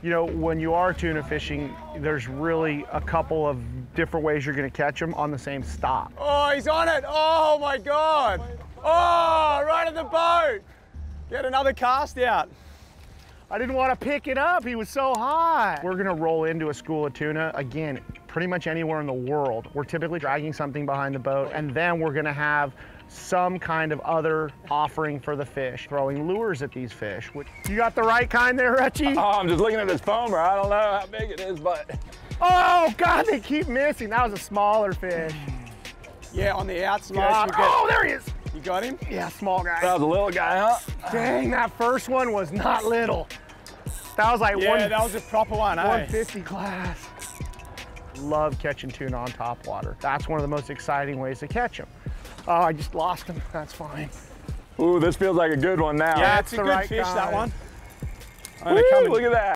You know, when you are tuna fishing, there's really a couple of different ways you're gonna catch them on the same stop. Oh, he's on it. Oh my God. Oh, right at the boat. Get another cast out. I didn't want to pick it up. He was so hot. We're gonna roll into a school of tuna again, pretty much anywhere in the world. We're typically dragging something behind the boat, and then we're gonna have some kind of other offering for the fish, throwing lures at these fish. Which, you got the right kind there, Retchie? Oh, I'm just looking at this foamer. I don't know how big it is, but Oh, God, they keep missing. That was a smaller fish. Yeah, on the outs, Small. get- Oh, there he is. you got him? Yeah, small guy. that was a little guy, huh? Dang, that first one was not little. That was like Yeah, one, that was a proper one, eh? 150 class. Love catching tuna on top water. That's one of the most exciting ways to catch them. Oh, I just lost him. That's fine. Ooh, this feels like a good one now. Yeah, That's it's a the good right fish, that one. Woo, I'm gonna come and- look at that.